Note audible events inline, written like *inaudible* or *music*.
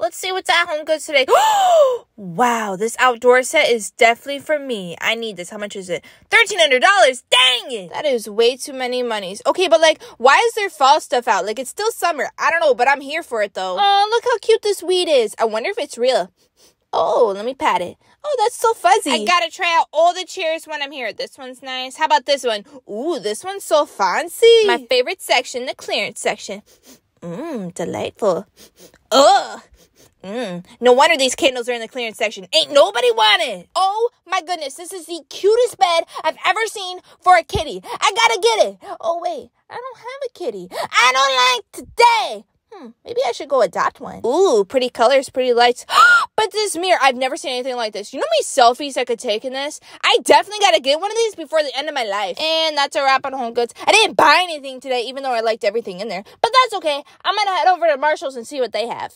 Let's see what's at HomeGoods today. *gasps* wow, this outdoor set is definitely for me. I need this. How much is it? $1,300. Dang it. That is way too many monies. Okay, but like, why is there fall stuff out? Like, it's still summer. I don't know, but I'm here for it though. Oh, look how cute this weed is. I wonder if it's real. Oh, let me pat it. Oh, that's so fuzzy. I gotta try out all the chairs when I'm here. This one's nice. How about this one? Ooh, this one's so fancy. My favorite section, the clearance section. Mmm, delightful. Ugh. Mmm. No wonder these candles are in the clearance section. Ain't nobody want it. Oh my goodness, this is the cutest bed I've ever seen for a kitty. I gotta get it. Oh wait, I don't have a kitty. I don't like today. Hmm, maybe I should go adopt one. Ooh, pretty colors, pretty lights. *gasps* but this mirror, I've never seen anything like this. You know how many selfies I could take in this? I definitely gotta get one of these before the end of my life. And that's a wrap on HomeGoods. I didn't buy anything today, even though I liked everything in there. But that's okay. I'm gonna head over to Marshall's and see what they have.